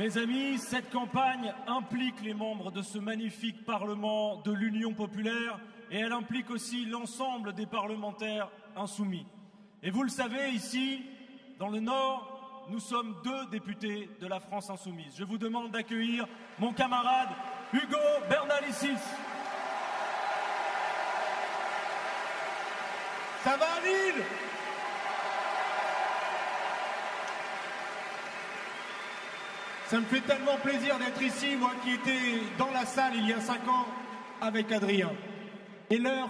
Mes amis, cette campagne implique les membres de ce magnifique Parlement de l'Union populaire et elle implique aussi l'ensemble des parlementaires insoumis. Et vous le savez, ici, dans le Nord, nous sommes deux députés de la France insoumise. Je vous demande d'accueillir mon camarade Hugo Bernalicis. Ça va, Lille? Ça me fait tellement plaisir d'être ici, moi qui étais dans la salle il y a cinq ans avec Adrien. Et l'heure,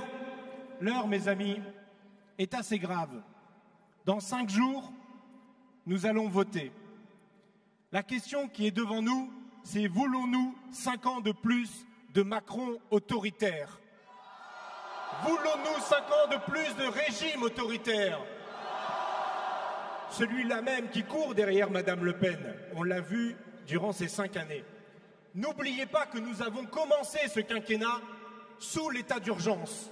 l'heure, mes amis, est assez grave. Dans cinq jours, nous allons voter. La question qui est devant nous, c'est voulons-nous cinq ans de plus de Macron autoritaire? Voulons-nous cinq ans de plus de régime autoritaire? Celui-là même qui court derrière Madame Le Pen, on l'a vu durant ces cinq années. N'oubliez pas que nous avons commencé ce quinquennat sous l'état d'urgence,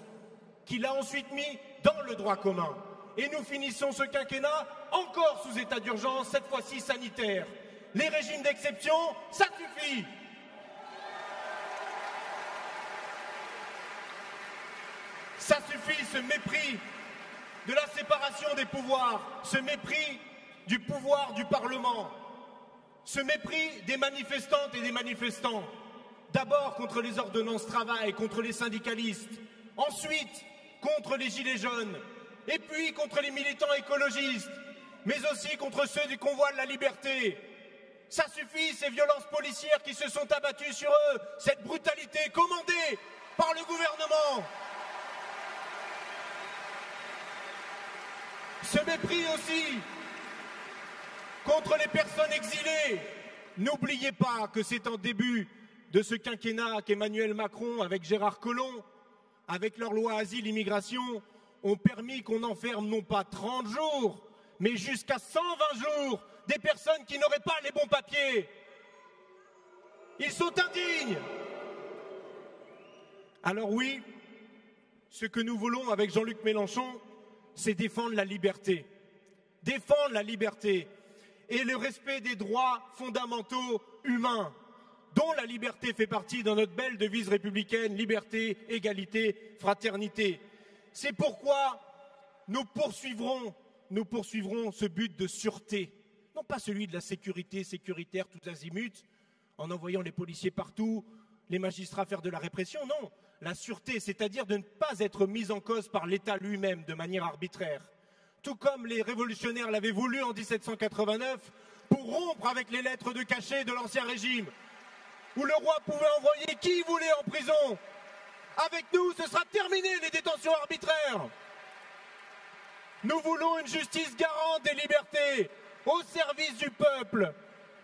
qu'il a ensuite mis dans le droit commun. Et nous finissons ce quinquennat encore sous état d'urgence, cette fois-ci sanitaire. Les régimes d'exception, ça suffit. Ça suffit, ce mépris de la séparation des pouvoirs, ce mépris du pouvoir du Parlement, ce mépris des manifestantes et des manifestants, d'abord contre les ordonnances travail, contre les syndicalistes, ensuite contre les gilets jaunes, et puis contre les militants écologistes, mais aussi contre ceux du convoi de la liberté. Ça suffit, ces violences policières qui se sont abattues sur eux, cette brutalité commandée par le gouvernement. Ce mépris aussi contre les personnes exilées. N'oubliez pas que c'est en début de ce quinquennat qu'Emmanuel Macron, avec Gérard Collomb, avec leur loi asile-immigration, ont permis qu'on enferme non pas 30 jours, mais jusqu'à 120 jours des personnes qui n'auraient pas les bons papiers. Ils sont indignes. Alors oui, ce que nous voulons avec Jean-Luc Mélenchon, c'est défendre la liberté. Défendre la liberté et le respect des droits fondamentaux humains, dont la liberté fait partie dans notre belle devise républicaine, liberté, égalité, fraternité. C'est pourquoi nous poursuivrons, ce but de sûreté, non pas celui de la sécurité sécuritaire tous azimuts, en envoyant les policiers partout, les magistrats faire de la répression, non, la sûreté, c'est-à-dire de ne pas être mis en cause par l'État lui-même de manière arbitraire tout comme les révolutionnaires l'avaient voulu en 1789, pour rompre avec les lettres de cachet de l'ancien régime, où le roi pouvait envoyer qui voulait en prison. Avec nous, ce sera terminé les détentions arbitraires. Nous voulons une justice garante des libertés, au service du peuple.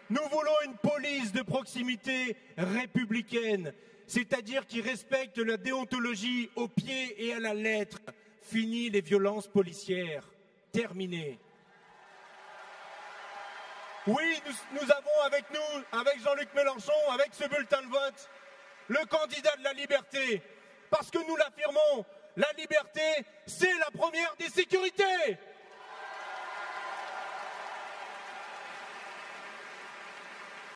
Nous voulons une police de proximité républicaine, c'est-à-dire qui respecte la déontologie au pied et à la lettre. Fini les violences policières terminé. Oui, nous, avons avec nous, avec Jean-Luc Mélenchon, avec ce bulletin de vote, le candidat de la liberté. Parce que nous l'affirmons, la liberté, c'est la première des sécurités.